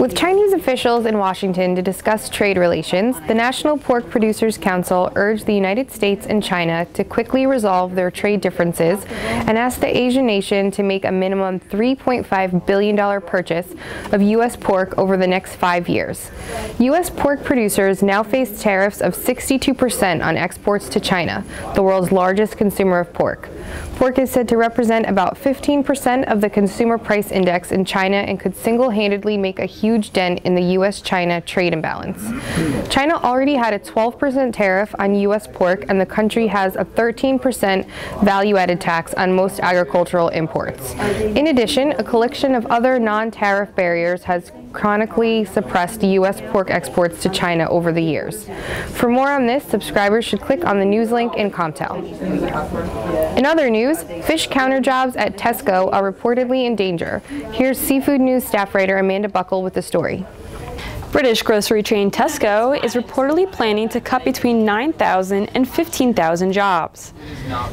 With Chinese officials in Washington to discuss trade relations, the National Pork Producers Council urged the United States and China to quickly resolve their trade differences and asked the Asian nation to make a minimum $3.5 billion purchase of U.S. pork over the next five years. U.S. pork producers now face tariffs of 62% on exports to China, the world's largest consumer of pork. Pork is said to represent about 15% of the consumer price index in China and could single-handedly make a huge dent in the U.S.-China trade imbalance. China already had a 12% tariff on U.S. pork and the country has a 13% value-added tax on most agricultural imports. In addition, a collection of other non-tariff barriers has chronically suppressed U.S. pork exports to China over the years. For more on this, subscribers should click on the news link in Comtell. In other news, fish counter jobs at Tesco are reportedly in danger. Here's Seafood News staff writer Amanda Buckle with the story. British grocery chain Tesco is reportedly planning to cut between 9,000 and 15,000 jobs.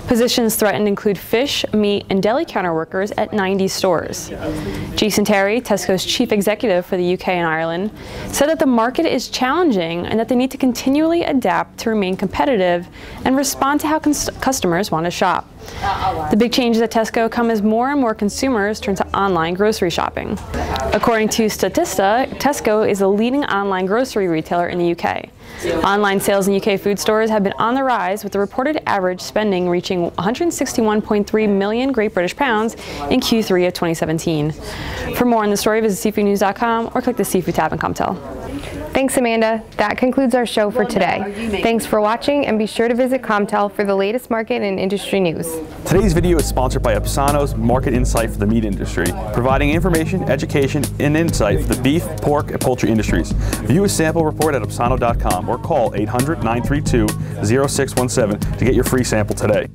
Positions threatened include fish, meat, and deli counter workers at 90 stores. Jason Tarry, Tesco's chief executive for the UK and Ireland, said that the market is challenging and that they need to continually adapt to remain competitive and respond to how customers want to shop. The big changes at Tesco come as more and more consumers turn to online grocery shopping. According to Statista, Tesco is a leading online grocery retailer in the UK. Online sales in UK food stores have been on the rise with the reported average spending reaching 161.3 million Great British pounds in Q3 of 2017. For more on the story, visit seafoodnews.com or click the seafood tab in Comtell. Thanks, Amanda. That concludes our show for today. Thanks for watching and be sure to visit Comtell for the latest market and industry news. Today's video is sponsored by Obsono's Market Insight for the meat industry, providing information, education, and insight for the beef, pork, and poultry industries. View a sample report at obsono.com or call 800-932-0617 to get your free sample today.